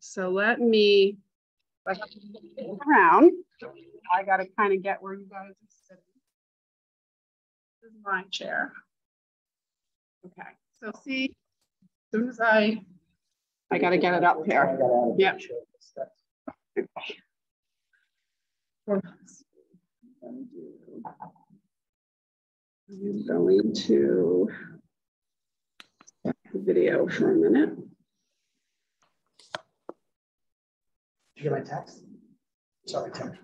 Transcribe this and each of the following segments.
so let me around. I got to kind of get where you guys are sitting. This is my chair. Okay, so see, as soon as I, I got to get it up here. Yeah. I'm going to the video for a minute. Did you get my text? Sorry, Tim.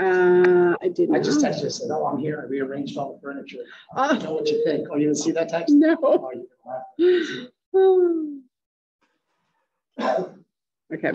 Uh, I did not. I just texted you, said, oh, I'm here. I rearranged all the furniture. Oh. I know what you think. Oh, you didn't see that text? No. Oh, you didn't laugh. Okay.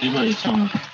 你们一。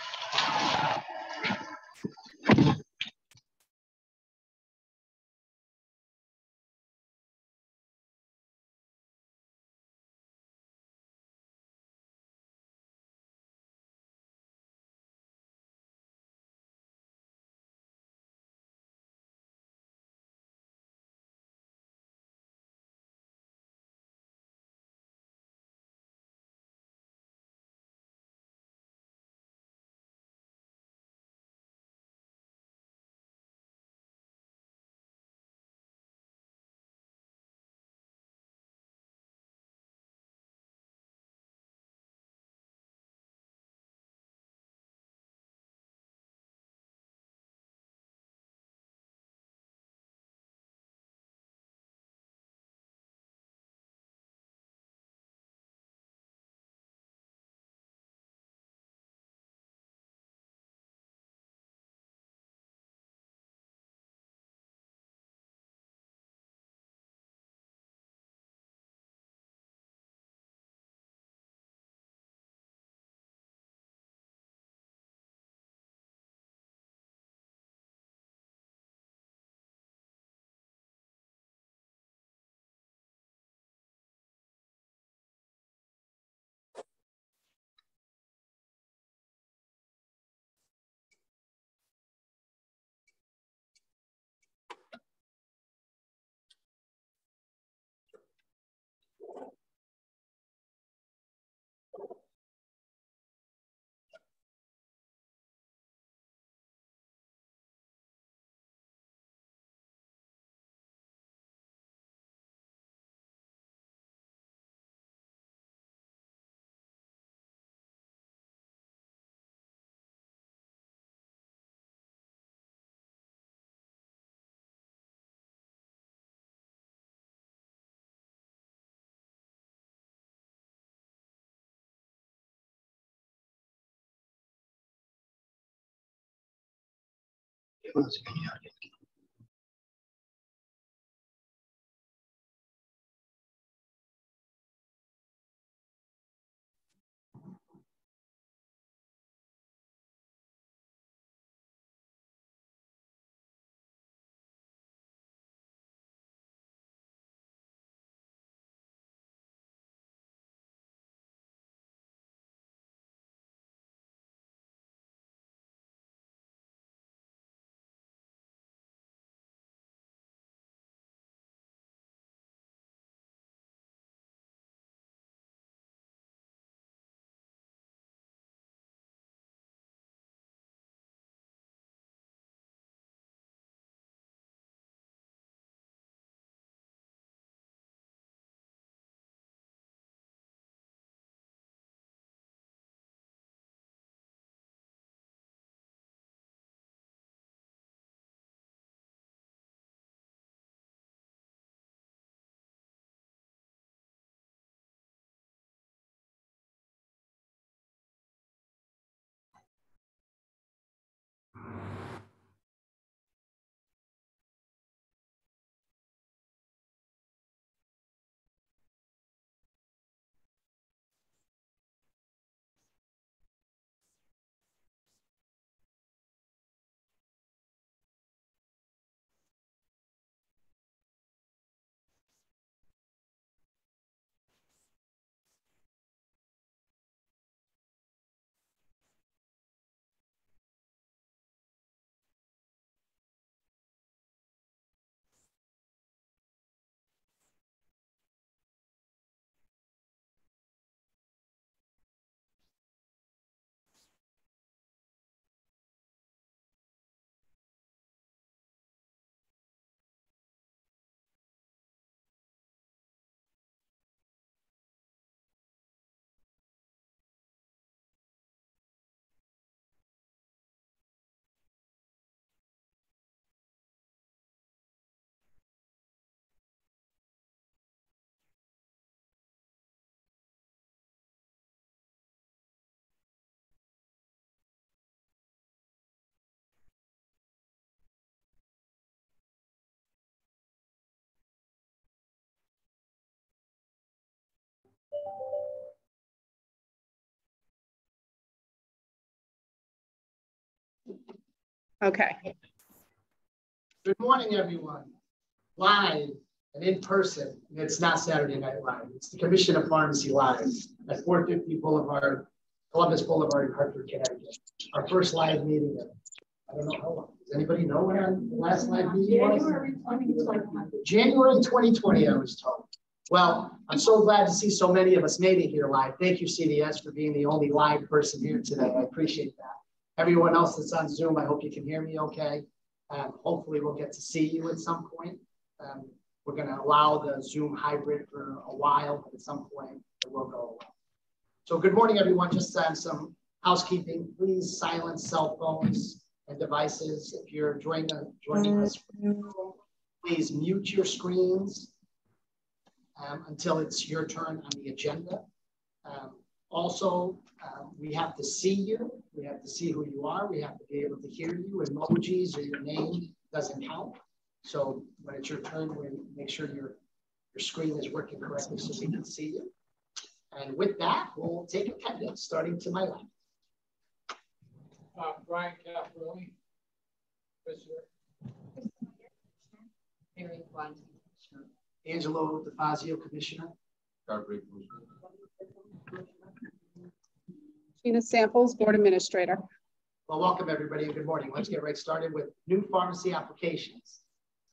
principal Okay. Good morning, everyone. Live and in person. It's not Saturday Night Live. It's the Commission of Pharmacy Live at 450 Boulevard, Columbus Boulevard in Hartford, Connecticut. Our first live meeting. I don't know how long. Does anybody know when our last live meeting was? January 2020. January 2020, I was told. Well, I'm so glad to see so many of us made it here live. Thank you, CDS, for being the only live person here today. I appreciate that. Everyone else that's on Zoom, I hope you can hear me okay. Um, hopefully we'll get to see you at some point. Um, we're going to allow the Zoom hybrid for a while, but at some point it will go away. So good morning, everyone. Just um, some housekeeping. Please silence cell phones and devices. If you're joining, joining us, please mute your screens um, until it's your turn on the agenda. Um, also, um, we have to see you. We have to see who you are. We have to be able to hear you. Emojis or your name doesn't count. So when it's your turn, we make sure your, your screen is working correctly so we can see you. And with that, we'll take attendance starting to my left. Uh, Brian Caproni, Commissioner. Mary Angelo DeFazio, Commissioner. Gina Samples, Board Administrator. Well, welcome everybody and good morning. Let's get right started with new pharmacy applications.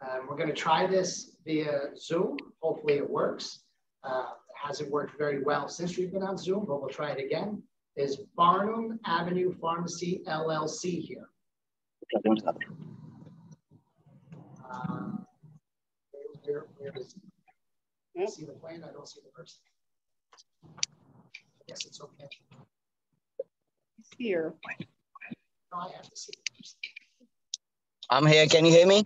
Um, we're going to try this via Zoom. Hopefully it works. Uh, it hasn't worked very well since we've been on Zoom, but we'll try it again. Is Barnum Avenue Pharmacy LLC here? Uh, where, where is Yep. See the plane, I don't see the person. I guess it's okay. Here. I have to see the person. I'm here. Can you hear me?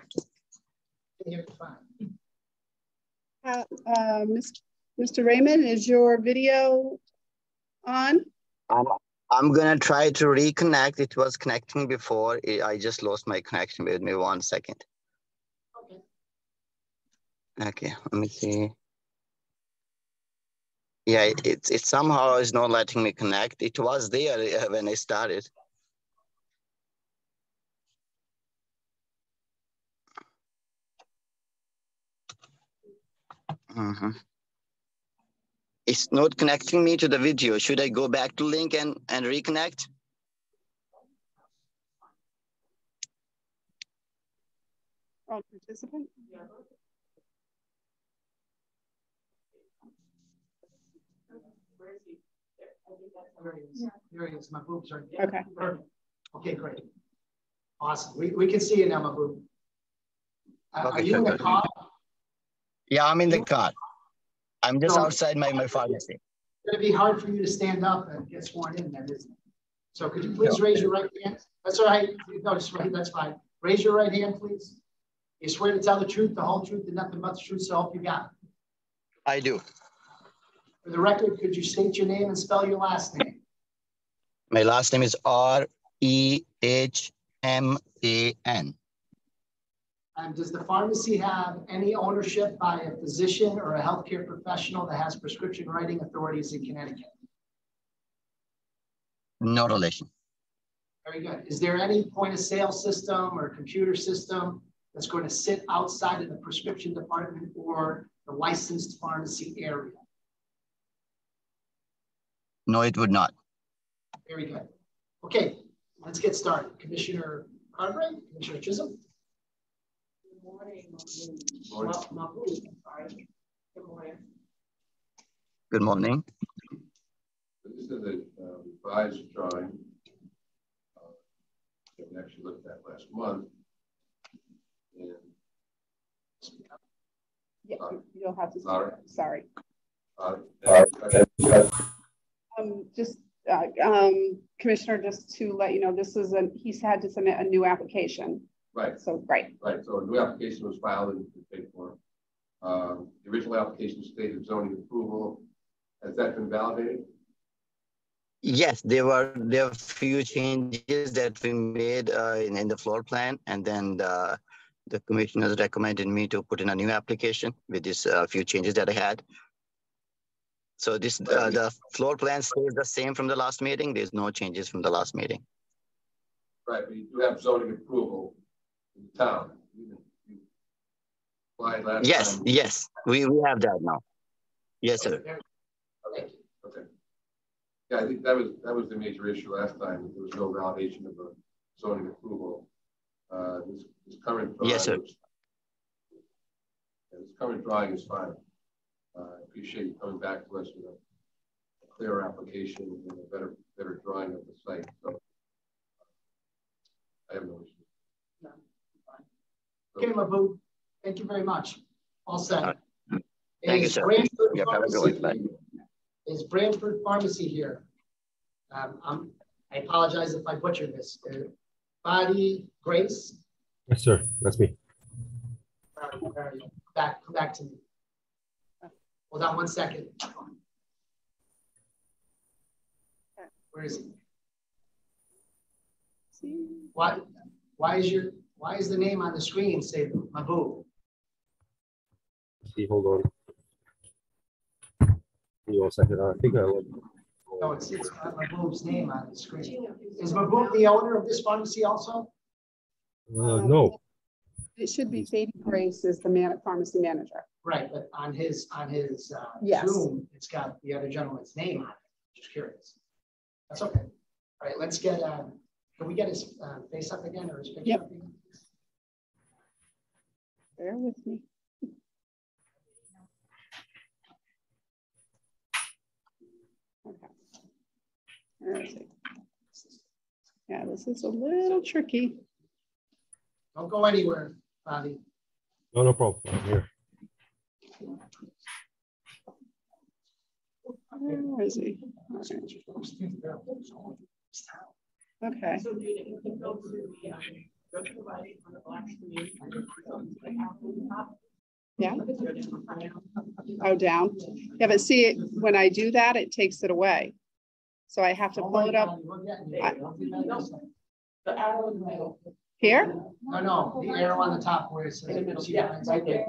Uh, uh, Mr. Rehman, is your video on? I'm, I'm gonna try to reconnect. It was connecting before. I just lost my connection. With me one second. Okay. Okay, let me see. Yeah, it, it, it somehow is not letting me connect. It was there uh, when I started. Mm -hmm. It's not connecting me to the video. Should I go back to link and, and reconnect? Oh, participant? Yeah. There he is. My boobs are. Okay. Perfect. Okay, great. Awesome. We, we can see you now, Mabu. Uh, are you in the car? Yeah, I'm in the car. I'm just so, outside my, my pharmacy. It's going to be hard for you to stand up and get sworn in, then, isn't it? So could you please raise your right hand? That's all right. No, just right. That's fine. Raise your right hand, please. You swear to tell the truth, the whole truth, and nothing but the truth, so help you God. I do. For the record, could you state your name and spell your last name? My last name is R E H M A N. And does the pharmacy have any ownership by a physician or a healthcare professional that has prescription writing authorities in Connecticut? No relation. Very good. Is there any point of sale system or computer system that's going to sit outside of the prescription department or the licensed pharmacy area? No, it would not. Very good. Okay, let's get started. Commissioner Cartwright, Commissioner Chisholm. Good morning. Good morning. sorry. Good morning. Good morning. This is a uh, revised drawing uh, we actually looked at last month. And yeah, you'll have to. Sorry. Sorry. Uh, uh, um, just uh, um, Commissioner, just to let you know, this is a, he's had to submit a new application. Right. So, right. Right. So a new application was filed and paid for. Um, the original application stated zoning approval. Has that been validated? Yes, there were there were a few changes that we made uh, in, in the floor plan, and then the, the commissioners recommended me to put in a new application with these uh, few changes that I had. So this uh, the floor plan stays the same from the last meeting. There's no changes from the last meeting. Right, but you do have zoning approval in the town. You- you applied last Yes, time. yes, we, we have that now. Yes, sir. Okay, okay. Yeah, I think that was, that was the major issue last time. There was no validation of a zoning approval. Uh, this, this current. drawing Yes, sir. is- Yeah, This current drawing is fine. I appreciate you coming back to us with a a clearer application and a better, better drawing of the site, so. I have no issue. Okay, Mabu, thank you very much. All set. Uh, thank you, Is sir. Branford Yep, have a good one. Pharmacy- Is Branford Pharmacy here? Um, I'm, I apologize if I butchered this. Uh, Body Grace, Yes, sir. That's me. All right, all right, back, back to me. Hold on one second. Where is he? See? Why, why is your, why is the name on the screen say Mabu? See, hold on. Give me one second. I think I. No, it's, it's not Mabu's name on the screen. Is Mabu the owner of this pharmacy also? Uh, no, It should be Fady Grace is the man, pharmacy manager. Right, but on his, on his uh, Yes. Zoom, it's got the other gentleman's name on it. Just curious. That's okay. All right, let's get, uh, can we get his uh, face up again or his picture? Yep. up again? Bear with me. Okay. Where is it? Yeah, this is a little tricky. Don't go anywhere, Bobby. no, no problem. I'm here. Where is he? All right. Okay, So Gina, you can go to the, um, go to the right on the black screen. and then go to the apple yeah, oh, down. Yeah, but see, it when I do that, it takes it away. So I have to Don't pull it up Bobby, we're getting there. I- Don't do that this time. The arrow in the middle. here. No, no, the arrow on the top where it says. In the middle, yeah, that? right there.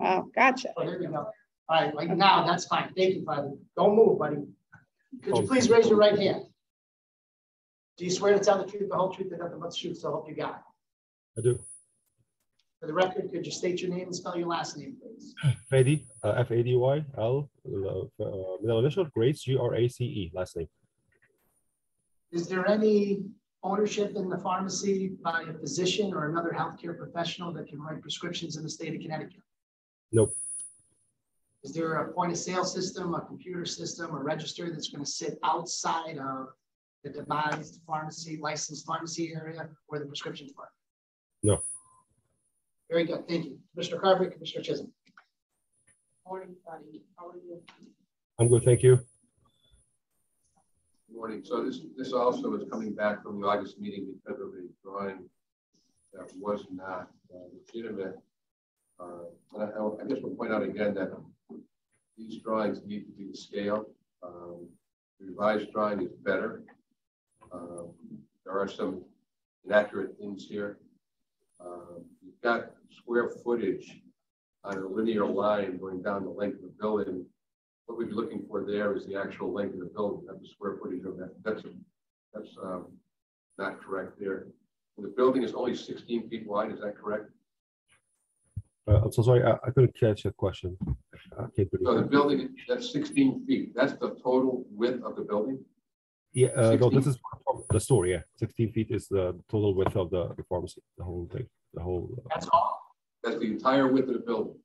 Oh, gotcha. Oh, there we go. All right, like now, that's fine. Thank you, Bobby. Don't move, buddy. Could you please raise your right hand? Do you swear to tell the truth, the whole truth, and nothing but the truth, so help you God? I do. For the record, could you state your name and spell your last name, please? Fady, uh, F A D Y L, uh, middle initial, Grace, G R A C E, last name. Is there any ownership in the pharmacy by a physician or another healthcare professional that can write prescriptions in the state of Connecticut? Nope. Is there a point of sale system, a computer system, a register that's going to sit outside of the devised pharmacy, licensed pharmacy area or the prescription department? No. Very good, thank you. Commissioner Carver, Commissioner Chisholm. Morning, buddy. How are you? I'm good, thank you. Good Morning. So this, this also is coming back from the August meeting because of a drawing that was not uh, legitimate. Uh, and I, I guess we'll point out again that these drawings need to be scaled. Um, the Revised drawing is better. Um, There are some inaccurate things here. Um, You've got square footage on a linear line going down the length of the building what we'd be looking for there is the actual length of the building, not the square footage of that. That's, that's um, not correct there. The building is only 16 feet wide, is that correct? Uh, I'm so sorry, I, I couldn't catch that question. I can't So the building, that's 16 feet. That's the total width of the building? Yeah, uh, no, this 16. is the store, yeah. Sixteen feet is the total width of the, the pharmacy, the whole thing, the whole. uh, That's all. That's the entire width of the building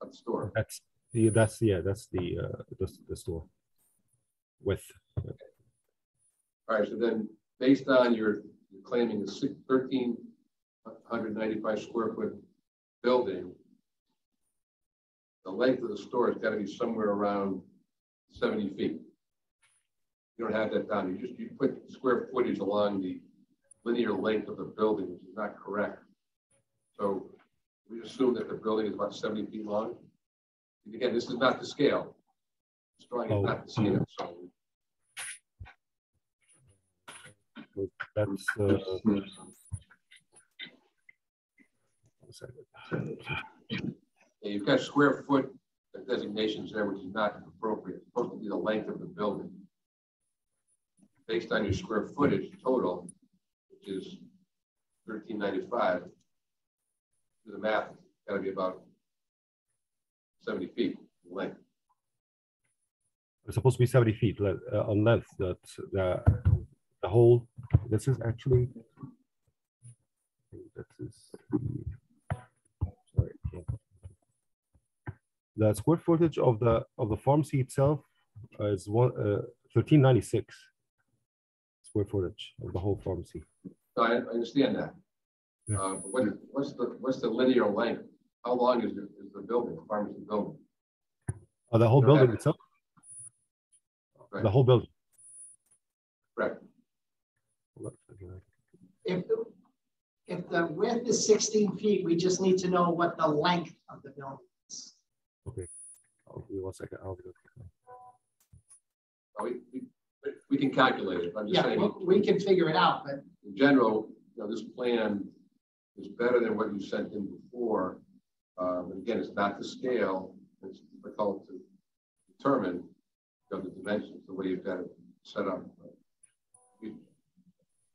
of the store. That's, yeah, that's, yeah, that's the, uh, the, the store. Width. All right, so then based on your you're claiming a six- 1,395 square foot building, the length of the store has got to be somewhere around 70 feet. You don't have that down. You just, you put square footage along the linear length of the building, which is not correct. So we assume that the building is about 70 feet long. And Again, this is not the scale. This drawing is not the scale, so That's, uh. one second. You've got square foot designations there, which is not appropriate. It's supposed to be the length of the building. Based on your square footage total, which is thirteen ninety-five, do the math, it's gotta be about seventy feet in length. It's supposed to be 70 feet le- uh, on length. That the the whole. This is actually. That is. Sorry. yeah. The square footage of the of the pharmacy itself is one uh, 1396 square footage of the whole pharmacy. No, I, I understand that. Yeah. Uh, but what, what's the, what's the linear length? How long is the, is the building, the pharmacy building? Uh, the whole Don't building itself. Right. The whole building. Right. If, the- if the width is sixteen feet, we just need to know what the length of the building is. I'll give you one second. I'll do it. Uh, We, we, we can calculate it. I'm just Yeah, saying, we- we can figure it out, but in general, you know, this plan is better than what you sent in before. Um, and again, it's not the scale, it's difficult to determine, you know, the dimensions, the way you've got it set up. We,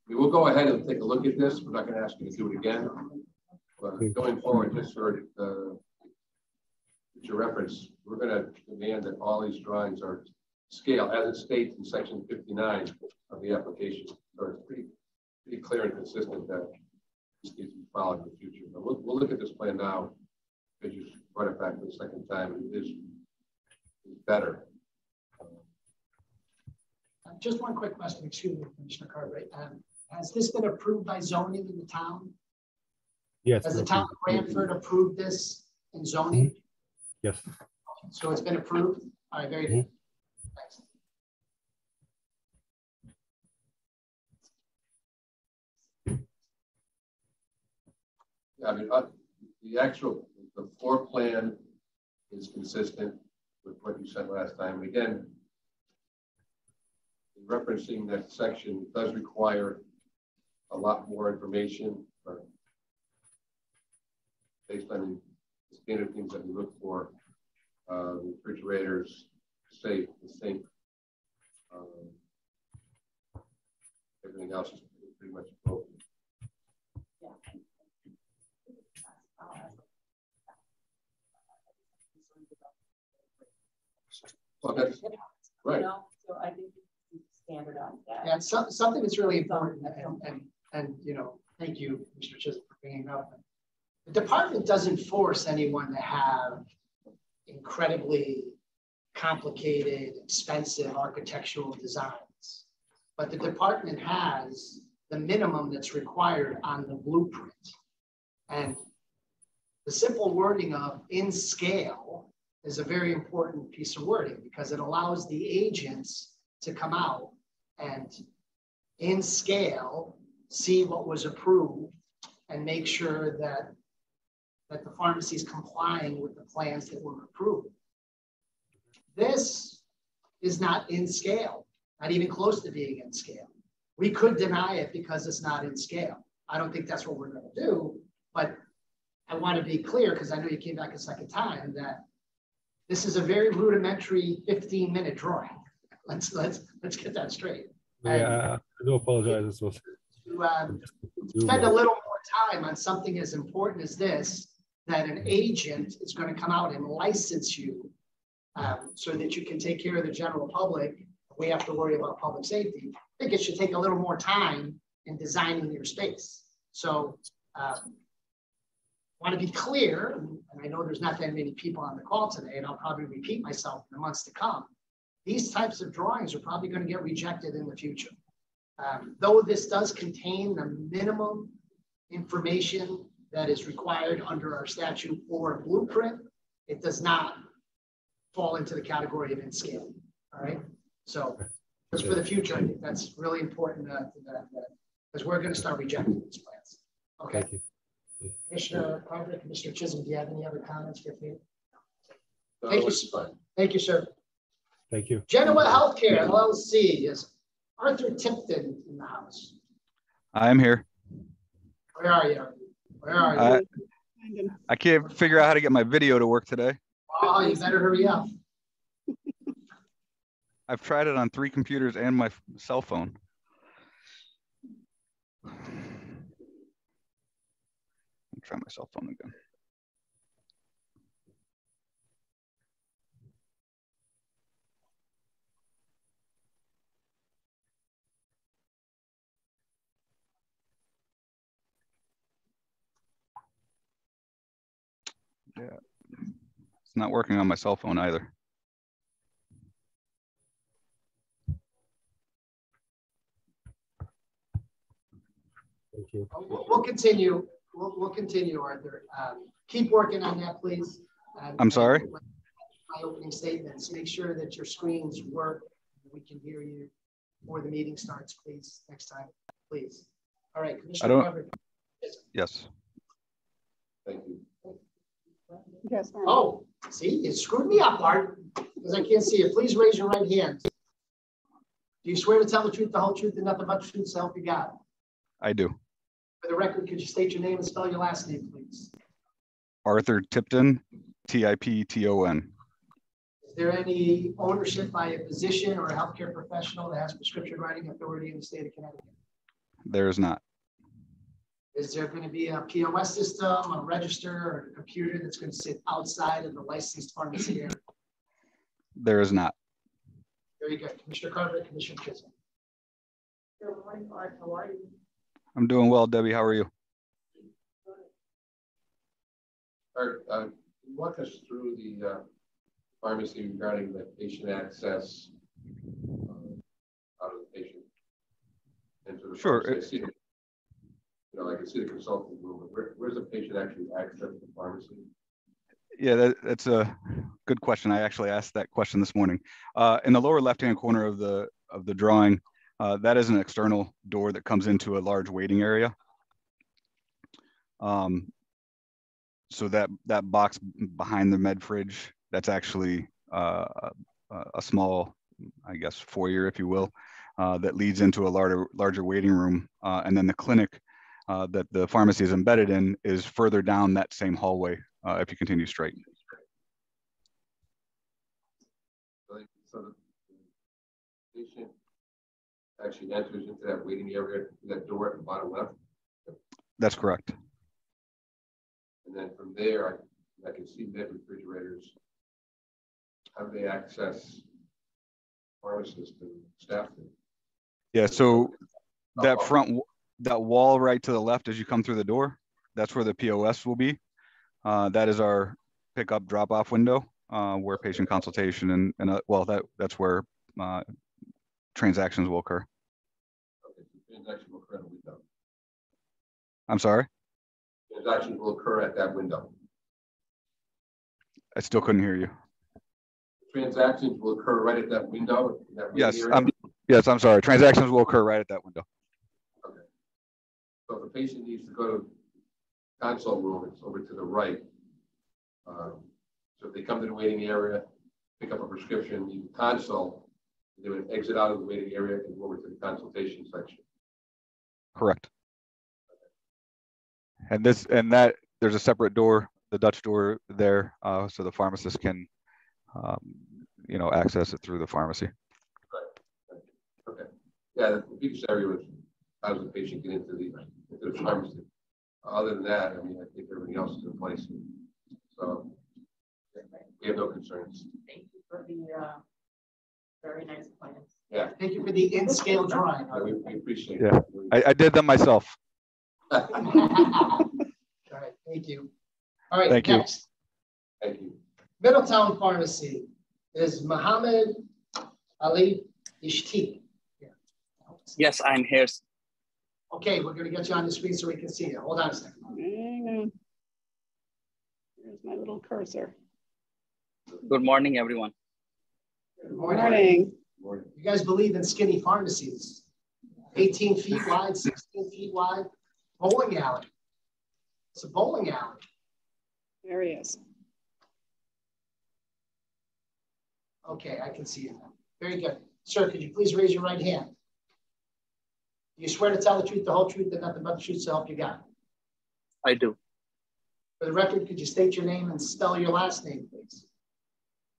we will go ahead and take a look at this. We're not gonna ask you to do it again. But going forward, just for, uh, future reference, we're gonna demand that all these drawings are scale as it states in section fifty-nine of the application. So it's pretty, pretty clear and consistent that this needs to be followed in the future. But we'll, we'll look at this plan now, because you brought it back for the second time, and it is is better. uh, just one quick question, excuse me, Commissioner Cartwright. Um, has this been approved by zoning in the town? Yes. Has the town of Branford approved this in zoning? Yes. So it's been approved? All right, very good. Thanks. I mean, uh, the actual, the floor plan is consistent with what you said last time. Again, referencing that section does require a lot more information, but based on the standard things that we look for, uh, refrigerators, safe, the sink, um, everything else is pretty much appropriate. Well, that's, right. You know, so I think it's standardized that. Yeah, it's something that's really important and, and, and, you know, thank you, Mr. Chisholm, for bringing it up. The department doesn't force anyone to have incredibly complicated, expensive architectural designs. But the department has the minimum that's required on the blueprint. And the simple wording of in scale is a very important piece of wording because it allows the agents to come out and in scale, see what was approved and make sure that, that the pharmacy is complying with the plans that were approved. This is not in scale, not even close to being in scale. We could deny it because it's not in scale. I don't think that's what we're gonna do, but I want to be clear, because I know you came back a second time, that this is a very rudimentary 15 minute drawing. Let's, let's, let's get that straight. Yeah, I do apologize. This was. To, uh, spend a little more time on something as important as this, that an agent is going to come out and license you um, so that you can take care of the general public. We have to worry about public safety. I think it should take a little more time in designing your space. So um, want to be clear, and I know there's not that many people on the call today, and I'll probably repeat myself in the months to come. These types of drawings are probably going to get rejected in the future. Um, though this does contain the minimum information that is required under our statute or a blueprint, it does not fall into the category of in scale. All right. So just for the future, I think that's really important uh, that, because we're going to start rejecting these plans. Okay. Thank you. Commissioner Carter, Commissioner Chisholm, do you have any other comments for me? No, Thank you. it's. Thank you, sir. Thank you. Genoa Healthcare LLC is Arthur Tipton in the house. I'm here. Where are you? I, I can't figure out how to get my video to work today. Oh, you better hurry up. I've tried it on three computers and my cell phone. Try my cell phone again. Yeah, it's not working on my cell phone either. Thank you. We'll, we'll continue, we'll, we'll continue, Arthur. Um, Keep working on that, please. Um, I'm sorry? My opening statements, make sure that your screens work. We can hear you before the meeting starts, please, next time, please. All right, Commissioner don't- Cover. Yes. Thank you. Yes. ma'am. Oh, see, it screwed me up, Art, because I can't see you. Please raise your right hand. Do you swear to tell the truth, the whole truth, and nothing but the truth, so help you God? I do. For the record, could you state your name and spell your last name, please? Arthur Tipton, T I P T O N. Is there any ownership by a physician or a healthcare professional that has prescription writing authority in the state of Connecticut? There is not. Is there going to be a POS system, a register, or a computer that's going to sit outside of the licensed pharmacy area? There is not. Very good. Commissioner Carver, Commissioner Chisholm. Good morning, Art. How are you? I'm doing well, Debbie. How are you? Art, uh, walk us through the uh, pharmacy regarding the patient access uh, out of the patient. into the Sure. pharmacy. I can see the consultant room, where, where's the patient actually access the pharmacy? Yeah, that, that's a good question. I actually asked that question this morning. Uh, in the lower left-hand corner of the of the drawing, uh, that is an external door that comes into a large waiting area. Um, so that that box behind the med fridge, that's actually uh, a, a small, I guess, foyer, if you will, uh, that leads into a larger larger waiting room, uh, and then the clinic uh, that the pharmacy is embedded in is further down that same hallway uh, if you continue straight. So the patient actually enters into that waiting area, that door at the bottom left, That's correct. and then from there, I, I can see med refrigerators. How do they access pharmacists and staff? Yeah, so that front, that wall right to the left as you come through the door, that's where the POS will be. Uh, that is our pickup drop off window, uh, where patient consultation and, and, uh, well, that, that's where, uh, transactions will occur. Okay, so Transaction will occur at a window. I'm sorry, Transactions will occur at that window. I still couldn't hear you. Transactions will occur right at that window. that Yes, area? I'm, yes, I'm sorry. Transactions will occur right at that window. So if a patient needs to go to consult room, it's over to the right. Um, So if they come to the waiting area, pick up a prescription, need to consult, they would exit out of the waiting area and go over to the consultation section. Correct. And this, and that, there's a separate door, the Dutch door there, uh, so the pharmacist can, um, you know, access it through the pharmacy. Right. Okay, yeah, the biggest area was how does the patient get into the, into the pharmacy? Other than that, I mean, I think everything else is in place. So we have no concerns. Thank you for the, uh, very nice plans. Yeah, Thank you for the in-scale drawing. uh, we, we appreciate. Yeah. I, I did them myself. All right, thank you. All right, Thank you. next, Thank you. Middletown Pharmacy is Mohammed Ali Ishti. Yes, I'm here. Okay, we're gonna get you on the screen so we can see you. Hold on a second. Mm-hmm. Hang on. Here's my little cursor. Good morning, everyone. Good Morning. Morning. You guys believe in skinny pharmacies? 18 feet wide, 16 feet wide, bowling alley. It's a bowling alley. There he is. Okay, I can see you now. Very good. Sir, could you please raise your right hand? Do you swear to tell the truth, the whole truth, and nothing but the truth, so help you God? I do. For the record, could you state your name and spell your last name, please?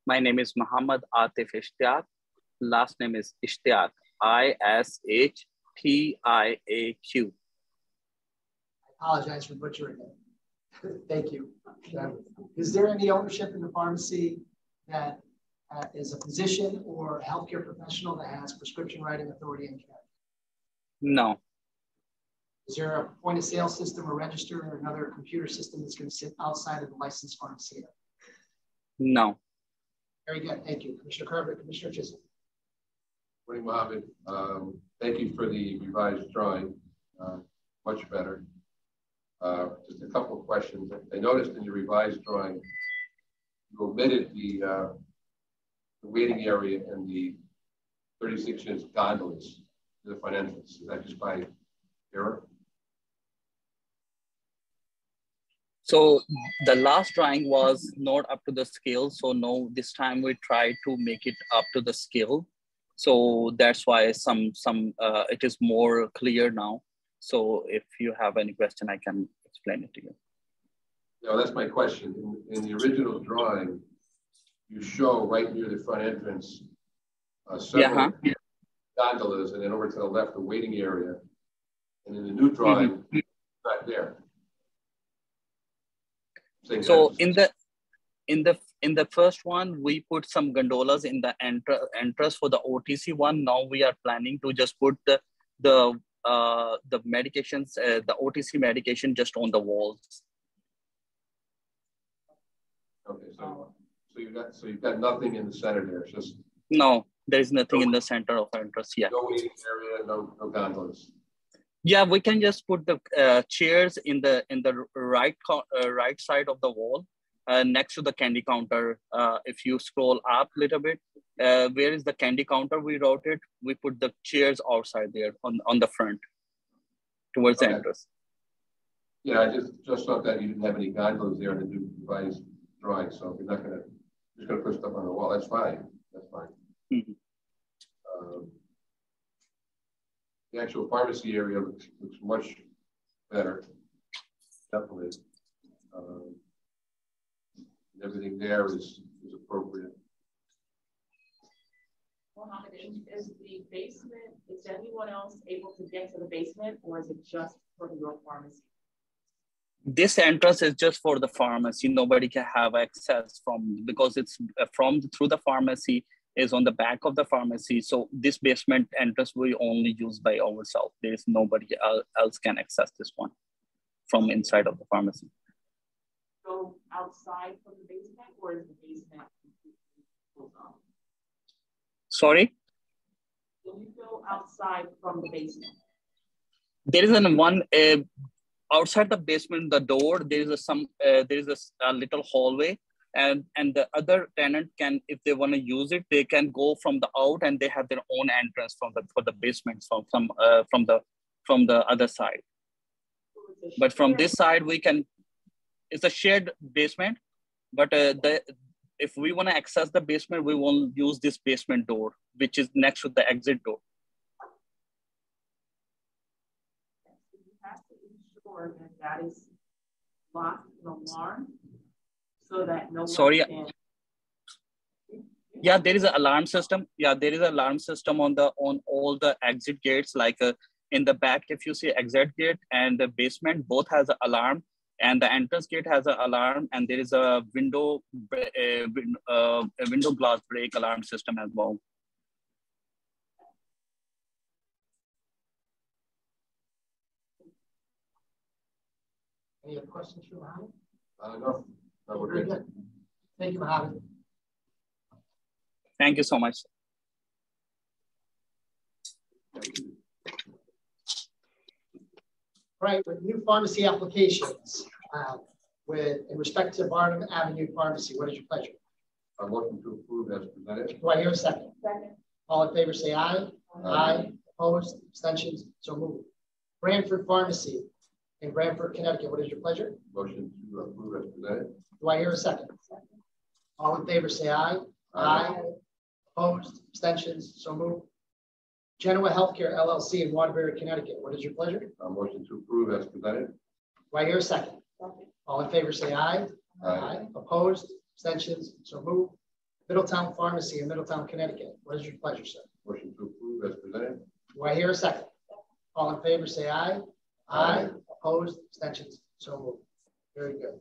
My name is Muhammad Atif Ishtiaq. Last name is Ishtiaq. I S H T I A Q. I apologize for butchering it. Thank you. Is there any ownership in the pharmacy that uh, is a physician or a healthcare professional that has prescription writing authority in care? No, Is there a point of sale system or register or another computer system that's going to sit outside of the licensed pharmacy? no. Very good. Thank you. Commissioner Carver, Commissioner Chisholm. Morning, Mohammed. Um, thank you for the revised drawing. Uh, much better. Uh, just a couple of questions. I noticed in your revised drawing, you omitted the, uh, the waiting area and the 36 inch gondolas to the financials? entrance. Is that just by error? So the last drawing was not up to the scale. So no, this time we try to make it up to the scale. So that's why some some uh, it is more clear now. So if you have any question, I can explain it to you. No, that's my question. In, in the original drawing, you show right near the front entrance uh, several Yeah, huh? Gondolas, and then over to the left, the waiting area. And in the new drawing, Mm-hmm. it's not there. Saying So in the in the in the first one, we put some gondolas in the enter, entrance for the OTC one. Now we are planning to just put the the uh, the medications, uh, the OTC medication just on the walls. Okay, so, so you've got, so you've got nothing in the center there, it's just No, there is nothing in the center of entrance. Yeah. no waiting area, no, no gondolas. Yeah, we can just put the uh, chairs in the in the right uh, right side of the wall, uh, next to the candy counter. Uh, if you scroll up a little bit, uh, where is the candy counter? We wrote it. We put the chairs outside there on on the front, towards the Okay. entrance. Yeah, I just, just thought that you didn't have any gondolas there in the new revised drawing, so you're not gonna, just gonna put stuff on the wall, that's fine, that's fine. Mhm. Um, The actual pharmacy area looks, looks much better, definitely. Um, Everything there is, is appropriate. Mohammed, is is the basement, is anyone else able to get to the basement or is it just for your pharmacy? This entrance is just for the pharmacy. Nobody can have access from because it's uh, from through the pharmacy is on the back of the pharmacy. So this basement entrance we only use by ourselves. There is nobody else can access this one from inside of the pharmacy. Go outside from the basement or is the basement closed off? Sorry, When you go outside from the basement, there is an one uh, outside the basement. The door there is a some uh, there is a, a little hallway. And, and the other tenant can, if they want to use it, they can go from the out and they have their own entrance from the for the basement from from uh, from the from the other side. but from this side we can it's a shared basement but uh, the if we want to access the basement we will use this basement door which is next to the exit door that is locked and alarmed so that no one Sorry. can. yeah there is an alarm system yeah there is an alarm system on the on all the exit gates like uh, in the back if you see exit gate and the basement both has an alarm and the entrance gate has an alarm and there is a window bre- uh, uh, a window glass break alarm system as well Any other questions for Mohammed? Uh, no, no, Very good. good. Thank you, Mohammed. thank you so much Right, with new pharmacy applications, uh, with, in respect to Barnum Avenue Pharmacy, what is your pleasure? I'm looking to approve as presented. Do I hear a second? Second. All in favor, say aye. Aye. Opposed, abstentions, so moved. Branford Pharmacy in Branford, Connecticut, what is your pleasure? Motion to approve as presented. Do I hear a second? All in favor, say aye. Aye. Opposed, abstentions, so moved. Genoa Healthcare LLC in Waterbury, Connecticut, what is your pleasure? Uh, motion to approve as presented. Do I hear a second? Second. All in favor, say aye. Aye. Opposed, abstentions, so moved. Middletown Pharmacy in Middletown, Connecticut, what is your pleasure, sir? Motion to approve as presented. Do I hear a second? All in favor, say aye. Aye. Opposed, abstentions, so moved. Very good.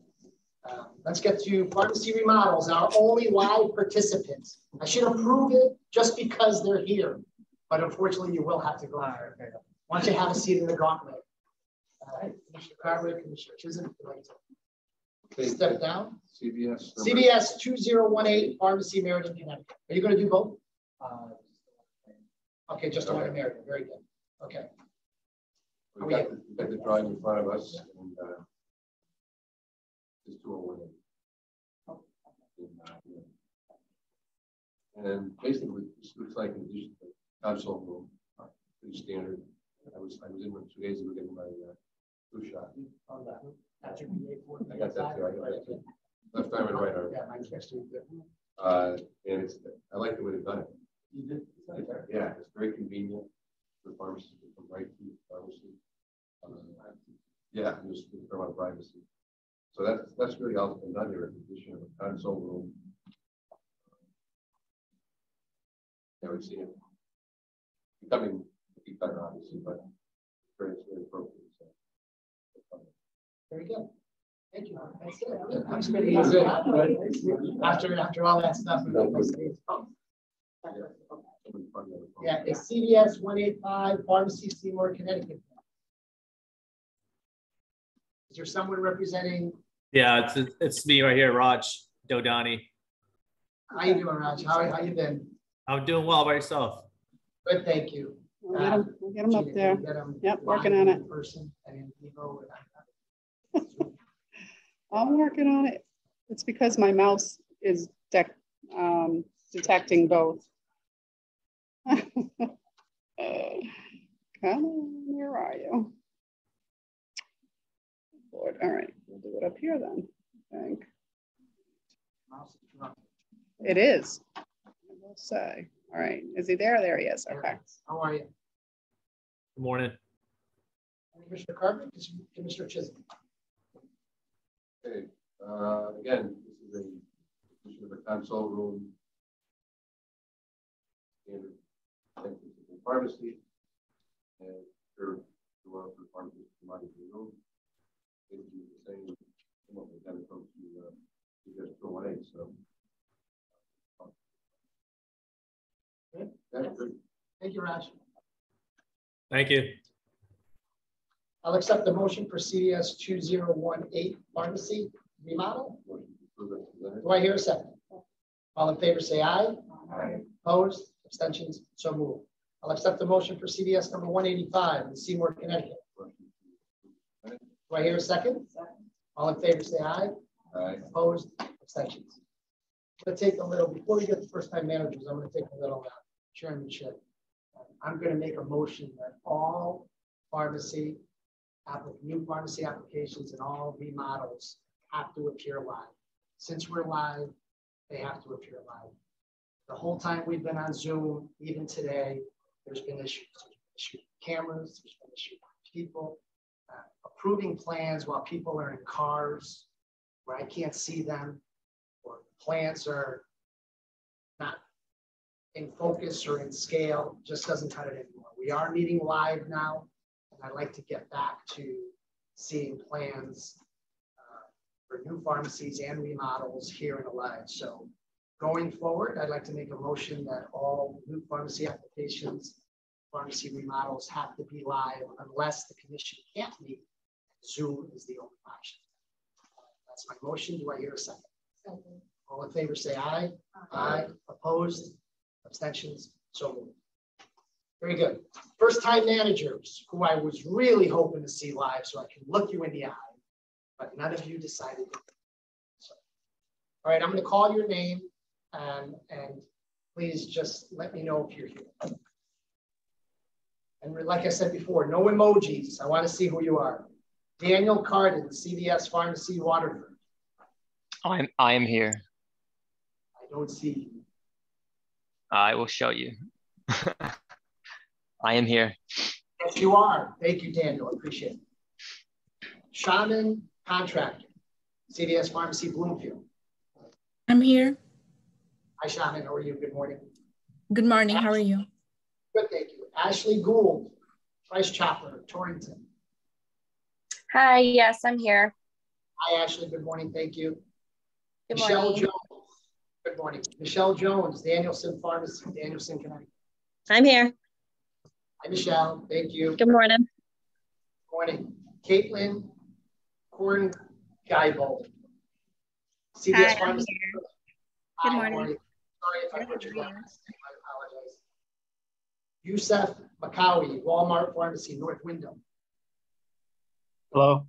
Um, let's get to pharmacy remodels, our only live participants. I should approve it just because they're here, but unfortunately you will have to go. Why don't you have a seat in the gauntlet? All right, Commissioner Carver, Commissioner Chisholm, step down. CVS. CVS 2018 Pharmacy Meriden, Connecticut. Are you going to do both? Uh, okay, just one in Meriden. Very good. Okay. We've got, the, we've got the drawing in front of us and uh, just two oh one eight. And basically, this looks like an addition to consult room, uh, pretty standard. I was I was in one two days ago getting my uh, flu shot. On that. That's your I got that too. I got that too. Left arm and right arm. Yeah, mine's next to it. Uh, and it's I like the way they've done it. You did? Yeah, it's very convenient for pharmacists to come right to the pharmacy. Um, yeah, just for my privacy. So that's that's really all that's been done here. Addition of a consult room. Yeah, we see it becoming better, obviously, but very, very appropriate. So. Very good. Thank you. That's it. I'm spending after after all that stuff. Yeah, it's CVS 185 Pharmacy Seymour, Connecticut. Is there someone representing? Yeah, it's it's me right here, Raj Dodani. How you doing, Raj? How, how you been? I'm doing well by yourself. Good, thank you. We'll get them, we'll get them up there. Get 'em Yep, working on it. Person and in vivo. I'm working on it. It's because my mouse is dec- um, detecting both. Uh, Come on, where are you? Lord, all right, we'll do it up here then, I think. It is. I will say. All right, is he there? There he is. Okay. How are you? Good morning. Commissioner Carpenter, Commissioner Chisholm. Okay, uh, again, this is a addition of a consult room. Standard entrance to the pharmacy. And here, the one for pharmacy, commodity room. Basically the same, what we've done from to, uh, you guys go one eight, so. Good. That's good. Thank you, Raj. Thank you. I'll accept the motion for CVS 2018 pharmacy remodel. Motion to approve as presented. Do I hear a second? All in favor, say aye. Aye. Opposed, abstentions, so moved. I'll accept the motion for CVS number 185 in Seymour, Connecticut. To. Do I hear a second? All in favor, say aye. Aye. Opposed, abstentions. I'm gonna take a little, before we get to first time managers, I'm gonna take a little uh, chairmanship. I'm gonna make a motion that all pharmacy, new pharmacy applications and all remodels have to appear live. Since we're live, they have to appear live. The whole time we've been on Zoom, even today, there's been issues. There's been issues with Cameras, there's been issues with people approving plans while people are in cars where I can't see them, or plans are not in focus or in scale, just doesn't cut it anymore. We are meeting live now, and I'd like to get back to seeing plans uh, for new pharmacies and remodels here in alive. So going forward, I'd like to make a motion that all new pharmacy applications, pharmacy remodels have to be live unless the commission can't meet. Zoom is the only option. That's my motion. Do I hear a second? Second. All in favor, say aye. Aye. Opposed? Abstentions? So moved. Very good. First time managers, who I was really hoping to see live so I can look you in the eye, but none of you decided. So, All right, I'm going to call your name um, and please just let me know if you're here. And like I said before, no emojis. I want to see who you are. Daniel Carden, CVS Pharmacy, Waterford. I'm I am here. I don't see you. I will show you. I am here. Yes, you are. Thank you, Daniel. I Appreciate it. Shaman Contractor, CVS Pharmacy, Bloomfield. I'm here. Hi, Shaman. How are you? Good morning. Good morning. How are you? Good, thank you. Ashley Gould, Price Chopper, Torrington. Hi, yes, I'm here. Hi, Ashley. Good morning. Thank you. Good Michelle morning. Jones. Good morning. Michelle Jones, Danielson Pharmacy, Danielson, Connecticut. I'm here. Hi, Michelle. Thank you. Good morning. Good Morning. Caitlin Corn Geibel. CVS Hi, I'm Pharmacy. here. Hi, Good morning. Sorry if I put your name. I. Yusef Makawi, Walmart Pharmacy, North Windham. Hello.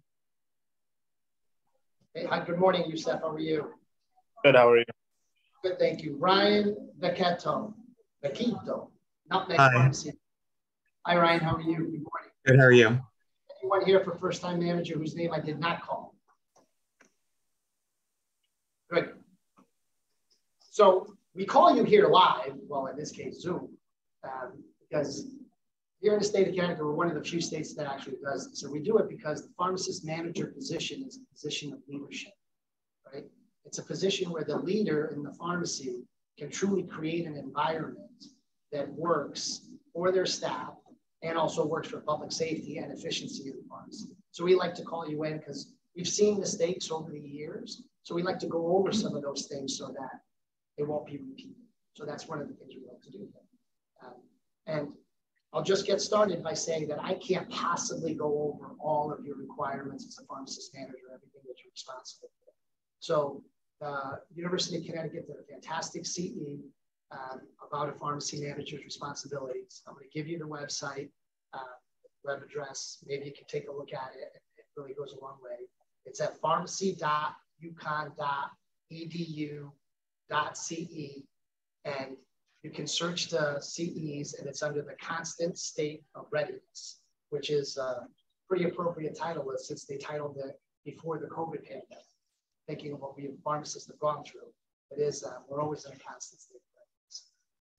Hey, hi, good morning, Yusef. How are you? Good. How are you? Good, thank you. Ryan Vaqueto, Vaquito, Nutmeg Hi. Pharmacy. Hi, Ryan. How are you? Good morning. Good. How are you? Anyone here for first-time manager whose name I did not call? Good. So we call you here live, well, in this case, Zoom, um, because here in the state of Connecticut, we're one of the few states that actually does this. So we do it because the pharmacist manager position is a position of leadership, right? It's a position where the leader in the pharmacy can truly create an environment that works for their staff and also works for public safety and efficiency of the pharmacy. So we like to call you in because we've seen mistakes over the years. So we like to go over some of those things so that they won't be repeated. So that's one of the things we like to do. Um, and I'll just get started by saying that I can't possibly go over all of your requirements as a pharmacist manager, everything that you're responsible for. So uh, University of Connecticut did a fantastic CE um, about a pharmacy manager's responsibilities. I'm going to give you the website, uh, web address. Maybe you can take a look at it. It really goes a long way. It's at pharmacy.uconn.edu.ce, and you can search the CEs, and it's under the constant state of readiness, which is a pretty appropriate title since they titled it before the COVID pandemic, thinking of what we pharmacists have gone through. It is, uh, we're always in a constant state of readiness.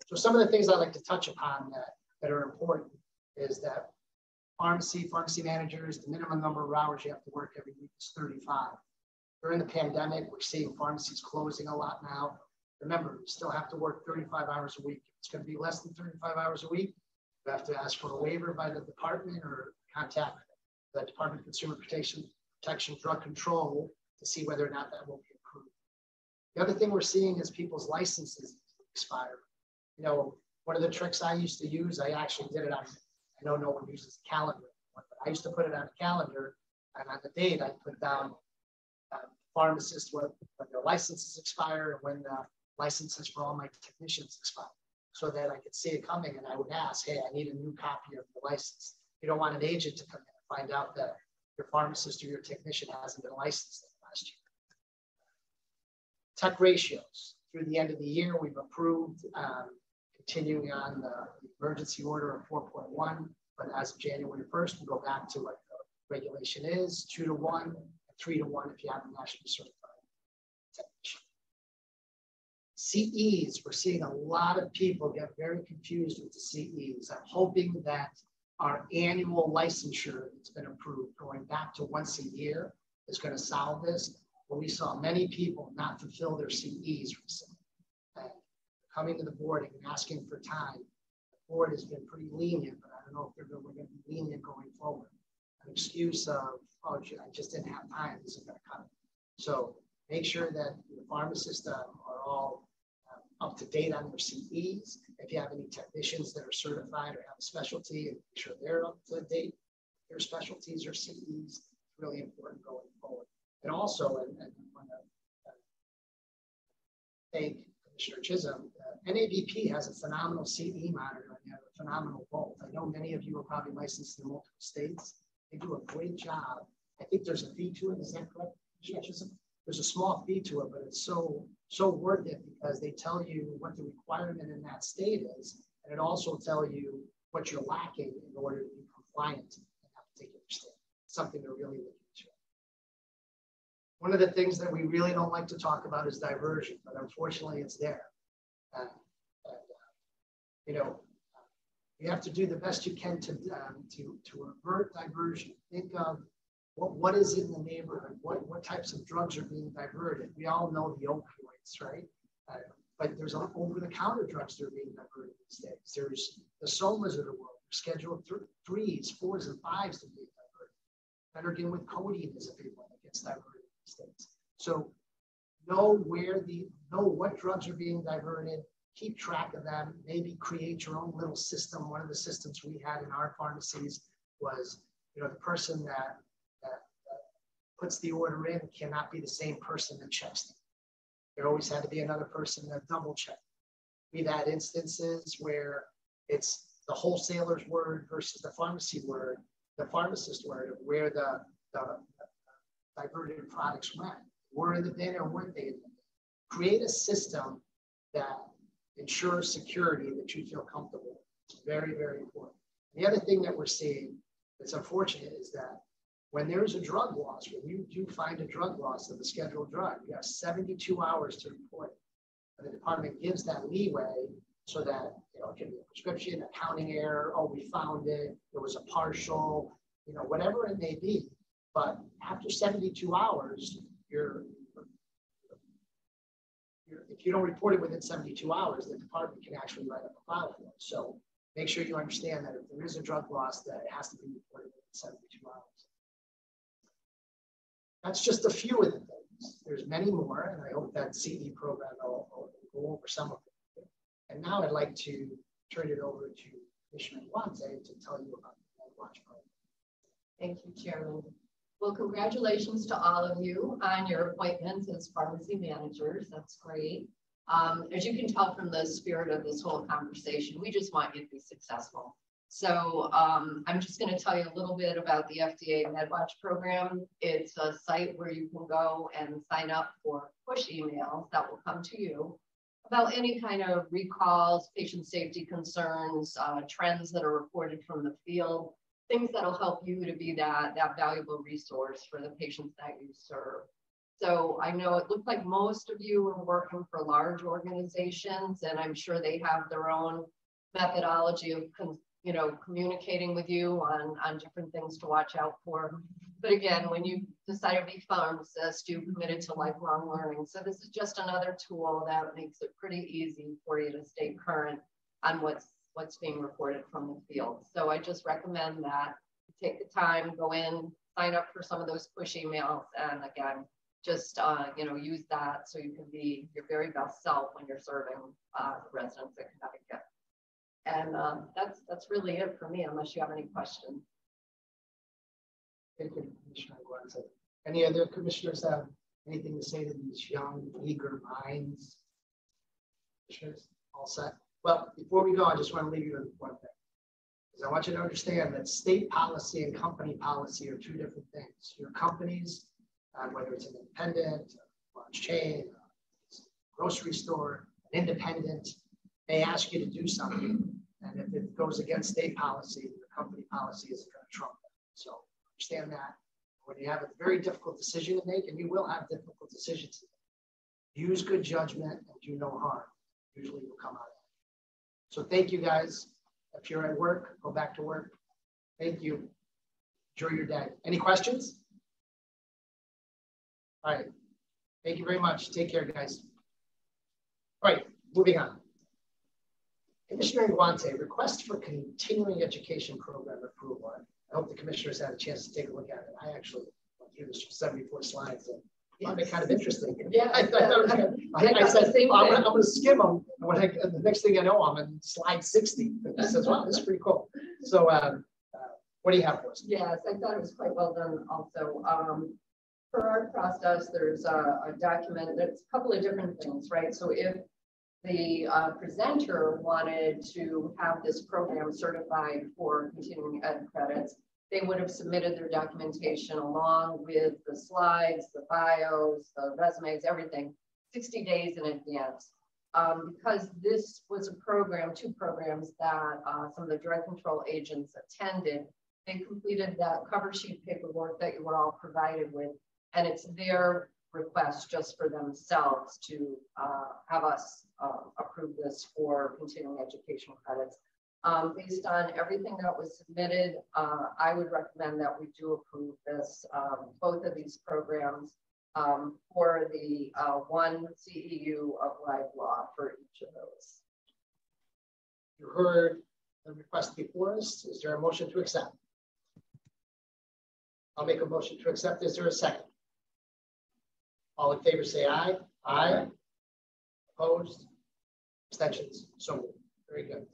So some of the things I like to touch upon that, that are important is that pharmacy, pharmacy managers, the minimum number of hours you have to work every week is 35. During the pandemic, we're seeing pharmacies closing a lot now. Remember, you still have to work 35 hours a week. If it's going to be less than 35 hours a week, you have to ask for a waiver by the department or contact the Department of Consumer Protection, Protection Drug Control to see whether or not that will be approved. The other thing we're seeing is people's licenses expire. You know, one of the tricks I used to use, I actually did it on, I know no one uses a calendar, but I used to put it on a calendar and on the date I put down uh, pharmacists when, when their licenses expire and when the licenses for all my technicians expire so that I could see it coming and I would ask, hey, I need a new copy of the license. You don't want an agent to come in and find out that your pharmacist or your technician hasn't been licensed in the last year. Tech ratios. Through the end of the year, we've approved um, continuing on the emergency order of 4.1, but as of January 1st, we go back to what the regulation is, two to one, three to one if you have a nationally certified. CEs, we're seeing a lot of people get very confused with the CEs. I'm hoping that our annual licensure that's been approved, going back to once a year, is going to solve this. But we saw many people not fulfill their CEs recently. And coming to the board and asking for time, the board has been pretty lenient, but I don't know if they're going, to be lenient going forward. An excuse of, oh, I just didn't have time, this is going to come. So make sure that the pharmacists are all up to date on their CEs. If you have any technicians that are certified or have a specialty, and make sure they're up to date. Their specialties or CEs, it's really important going forward. And also, and, and I want to uh, thank Commissioner Chisholm, uh, NABP has a phenomenal CE monitor and have a phenomenal vault. I know many of you are probably licensed in multiple states. They do a great job. I think there's a fee to it. Is that correct, Commissioner Chisholm? There's a small fee to it, but it's so so worth it because they tell you what the requirement in that state is, and it also tell you what you're lacking in order to be compliant in that particular state. Something to really look into. One of the things that we really don't like to talk about is diversion, but unfortunately, it's there. Uh, and, uh, you know, you have to do the best you can to um, to to avert diversion. Think of what, what is in the neighborhood? What, what types of drugs are being diverted? We all know the right? Uh, but there's over-the-counter drugs that are being diverted these days. There's the somas of the world, schedule th threes, fours, and fives are being diverted. Butalbital with codeine is a big one that gets diverted States. So know where the, know what drugs are being diverted, keep track of them, maybe create your own little system. One of the systems we had in our pharmacies was, you know, the person that, that, that puts the order in cannot be the same person that checks it. There always had to be another person that double checked. We've had instances where it's the wholesaler's word versus the pharmacy word, the pharmacist word of where the, the diverted products went. Were in the bin or weren't they in the bin? Create a system that ensures security that you feel comfortable. It's very, very important. The other thing that we're seeing that's unfortunate is that when there's a drug loss, when you do find a drug loss of a scheduled drug, you have 72 hours to report it. And the department gives that leeway so that you know it can be a prescription, accounting error, oh, we found it, it was a partial, you know, whatever it may be. But after 72 hours, you're, you're if you don't report it within 72 hours, the department can actually write up a file for it. So make sure you understand that if there is a drug loss, that it has to be reported within 72 hours. That's just a few of the things. There's many more, and I hope that CE program will, will go over some of them. And now I'd like to turn it over to Commissioner Guante to tell you about the Watch program. Thank you, Chairman. Well, congratulations to all of you on your appointments as pharmacy managers. That's great. Um, as you can tell from the spirit of this whole conversation, we just want you to be successful. So um, I'm just going to tell you a little bit about the FDA MedWatch program. It's a site where you can go and sign up for push emails that will come to you about any kind of recalls, patient safety concerns, uh, trends that are reported from the field, things that'll help you to be that, that valuable resource for the patients that you serve. So I know it looks like most of you are working for large organizations, and I'm sure they have their own methodology of you know communicating with you on on different things to watch out for. But again, when you decide to be pharmacist, you committed to lifelong learning. So this is just another tool that makes it pretty easy for you to stay current on what's what's being reported from the field. So I just recommend that take the time, go in, sign up for some of those push emails, and again, just uh, you know use that so you can be your very best self when you're serving uh, residents of Connecticut. And um, that's that's really it for me, unless you have any questions. Thank you, Commissioner Any other commissioners have anything to say to these young, eager minds? Commissioners, all set? Well, before we go, I just want to leave you with one thing. Because I want you to understand that state policy and company policy are two different things. Your companies, uh, whether it's an independent, large chain, grocery store, an independent, they ask you to do something. And if it goes against state policy, the company policy isn't going to trump. So understand that. When you have a very difficult decision to make, and you will have difficult decisions to make, use good judgment and do no harm. Usually will come out so thank you guys. If you're at work, go back to work. Thank you. Enjoy your day. Any questions? All right. Thank you very much. Take care, guys. All right, moving on. Commissioner Guante, request for continuing education program approval. I hope the commissioners had a chance to take a look at it. I actually went through this 74 slides and found it kind of interesting. Yeah, I, thought that was good. I, I, I said, oh, I'm, gonna, I'm gonna skim them. And when I, the next thing I know, I'm in slide 60. I says, wow, this is pretty cool. So um, uh, what do you have for us? Yes, I thought it was quite well done also. Um, for our process, there's a, a document, there's a couple of different things, right? So if the uh, presenter wanted to have this program certified for continuing ed credits, they would have submitted their documentation along with the slides, the bios, the resumes, everything, 60 days in advance. Um, because this was a program, two programs that uh, some of the drug control agents attended, they completed that cover sheet paperwork that you were all provided with, and it's their request just for themselves to uh, have us uh, approve this for continuing education credits. Um, based on everything that was submitted, uh, I would recommend that we do approve this, um, both of these programs um, for the uh, one CEU of live law for each of those. You heard the request before us. Is there a motion to accept? I'll make a motion to accept. Is there a second? All in favor, say aye. Aye. Opposed? Abstentions? So moved. Very good.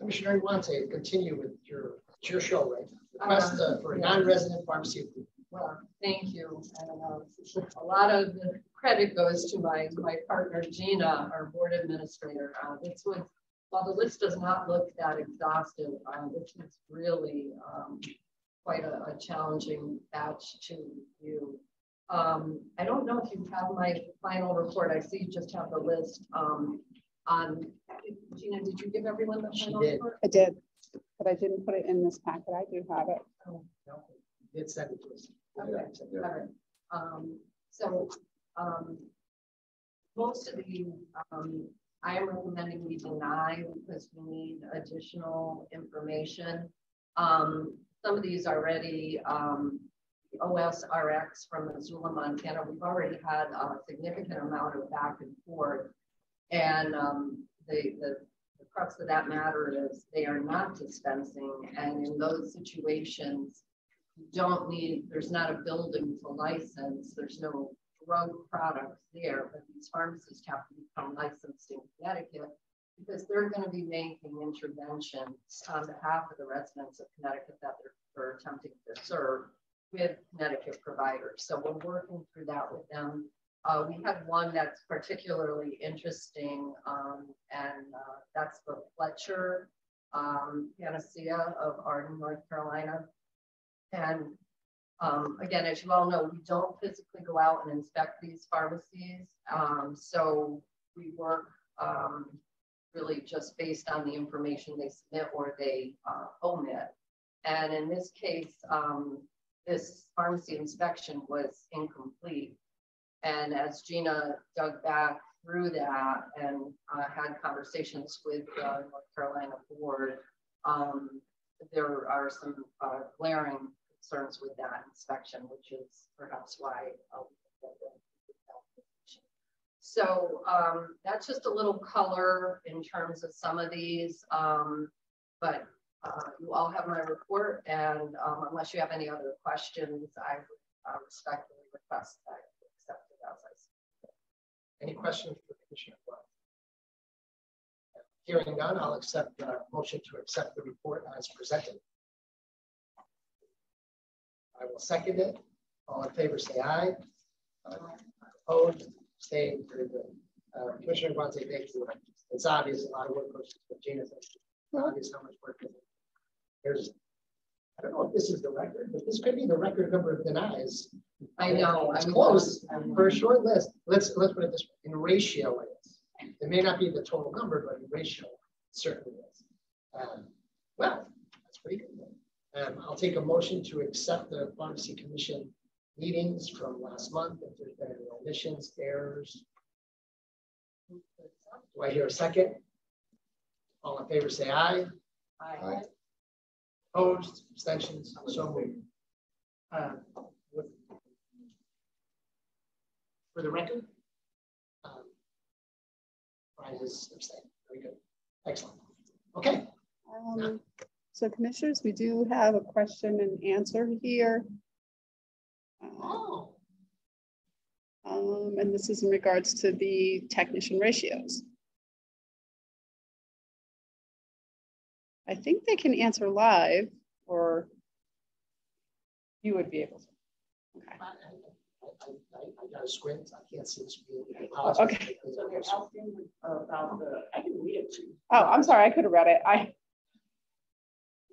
Commissioner Guante, continue with your, it's your show, right? Request uh, for a non-resident pharmacy. approval. Well, thank you. And uh, a lot of the credit goes to my, my partner Gina, our board administrator. Uh, This was, while the list does not look that exhaustive, uh, this is really um, quite a, a challenging batch to review. Um, I don't know if you have my final report. I see you just have the list um, on, Gina, did you give everyone the final did. report? I did, but I didn't put it in this packet. I do have it. Oh, No, Did send it to us. Okay, all right. Um, so, um, most of the, um, I am recommending we deny because we need additional information. Um, some of these already, um, OSRX from Missoula, Montana, we've already had a significant amount of back and forth. And, um, the, the, the crux of that matter is they are not dispensing. And in those situations, you don't need, there's not a building to license, there's no drug products there, but these pharmacists have to become licensed in Connecticut because they're going to be making interventions on behalf of the residents of Connecticut that they're, they're attempting to serve with Connecticut providers. So we're working through that with them. Uh, we had one that's particularly interesting, um, and uh, that's the Fletcher um, Panacea of Arden, North Carolina. And um, again, as you all know, we don't physically go out and inspect these pharmacies. Um, so we work um, really just based on the information they submit or they uh, omit. And in this case, um, this pharmacy inspection was incomplete. And as Gina dug back through that and uh, had conversations with the North Carolina board, um, there are some uh, glaring concerns with that inspection, which is perhaps why. uh, so um, that's just a little color in terms of some of these, um, but uh, you all have my report, and um, unless you have any other questions, I uh, respectfully request that you accept it as I. Any questions for Commissioner Glau? Hearing none, I'll accept the motion to accept the report as presented. I will second it. All in favor, say aye. Opposed, staying very good. Uh, Commissioner Guante, thank you. It's obvious a lot of work goes into Gina's. It's obvious how much work. is. There's, I don't know if this is the record, but this could be the record number of denies. I know. It's I close for a short list. Let's, let's put it this way, in ratio it is. It may not be the total number, but in ratio it certainly is. Um, Well, that's pretty good. Um, I'll take a motion to accept the pharmacy commission meetings from last month. If there's been any omissions, errors. Do I hear a second? All in favor, say aye. Aye. Opposed, abstentions, so moved. Uh, For the record? um, Brian is. Very good. Excellent. Okay. Um, so commissioners, we do have a question and answer here. Oh. Um, and this is in regards to the technician ratios. I think they can answer live or you would be able to. Okay. I, I, I got a squint. I can't see the screen. Oh, okay. So they're asking about the, I can read it to you. Oh, I'm sorry, I could have read it. I,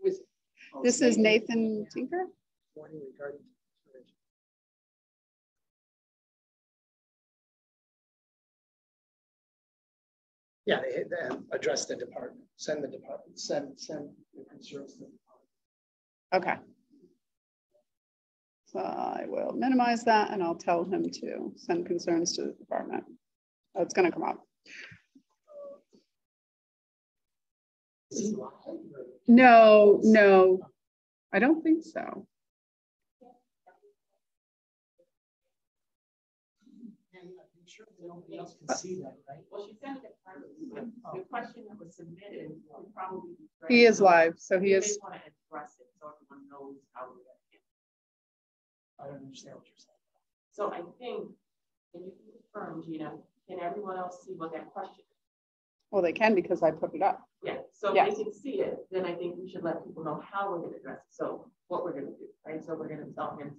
Was- this is Nathan Tinker. Warning regarding. Yeah, they, they address the department, send the department, send, send the concerns to the department. Okay. So I will minimize that and I'll tell him to send concerns to the department. Oh, It's gonna come up. Is he live or- No, no, I don't think so. I'm sure nobody else can see that, right? Well, she sent it privately, the question that was submitted would probably be. He is live, so he is, want to address it so everyone knows how we're gonna handle. I don't understand what you're saying. So I think Can you confirm, Gina, can everyone else see what that question is? Well, they can because I put it up. Yeah, so if they can see it, then I think we should let people know how we're gonna address it, so what we're gonna do, right? So we're gonna tell him.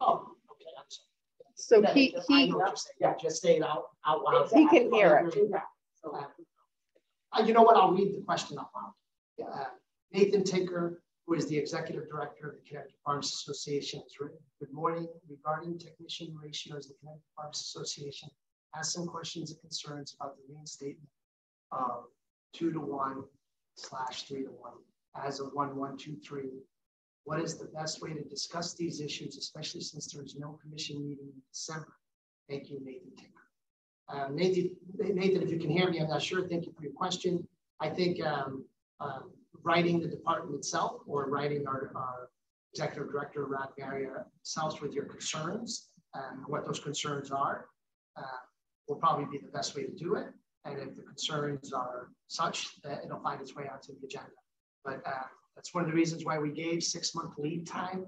Oh, okay, I'm sorry. So That he, is just- I he, know what you're saying. Yeah, just say it out, out loud. He can hear it. Exactly. So Uh, you know what? I'll read the question out loud. Uh, Nathan Tinker, who is the executive director of the Connecticut Farms Association, has written, good morning, regarding technician ratios, the Connecticut Farms Association has some questions and concerns about the reinstatement of two to one slash three to one as a one, one, two, three. What is the best way to discuss these issues, especially since there is no commission meeting in December? Thank you, Nathan Uh, Nathan, Nathan, if you can hear me, I'm not sure. Thank you for your question. I think um, um, writing the department itself or writing our, our executive director, Rod Marriott, self with your concerns and what those concerns are uh, will probably be the best way to do it. And if the concerns are such that it'll find its way onto the agenda. But uh, that's one of the reasons why we gave six month lead time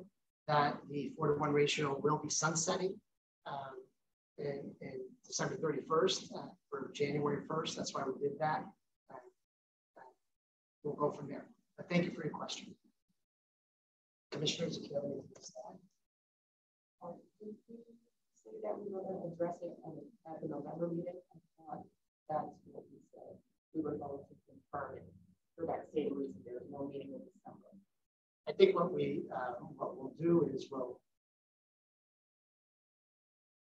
that the four to one ratio will be sunsetting. Um, in, in December 31st uh, for January 1st. That's why we did that. Uh, we'll go from there. But thank you for your question. Commissioners, if you have anything to say. um, that we were gonna address it at the November meeting, I thought that's what we said, we were going to confirm it for that same reason, there was no meeting in December. I think what we uh, what we'll do is we'll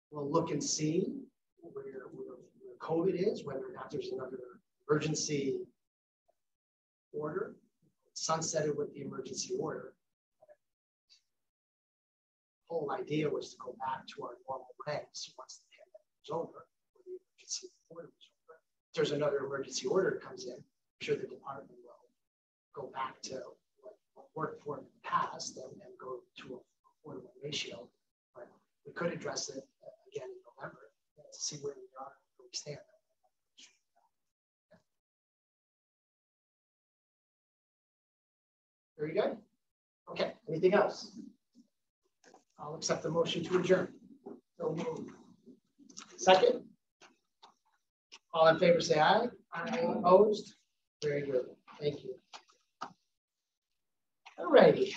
we'll look and see where, where, where COVID is, whether or not there's another emergency order, sunset it with the emergency order. The Whole idea was to go back to our normal regs once the pandemic was over, or the emergency order was over. If there's another emergency order that comes in, I'm sure the department go back to what, worked for in the past and, and go to a four to one ratio. But we could address it uh, again in November uh, to see where we are, where we stand. Very good. Okay, anything else? I'll accept the motion to adjourn. So moved. Second? All in favor, say aye. Aye. Opposed? Very good. Thank you. All righty.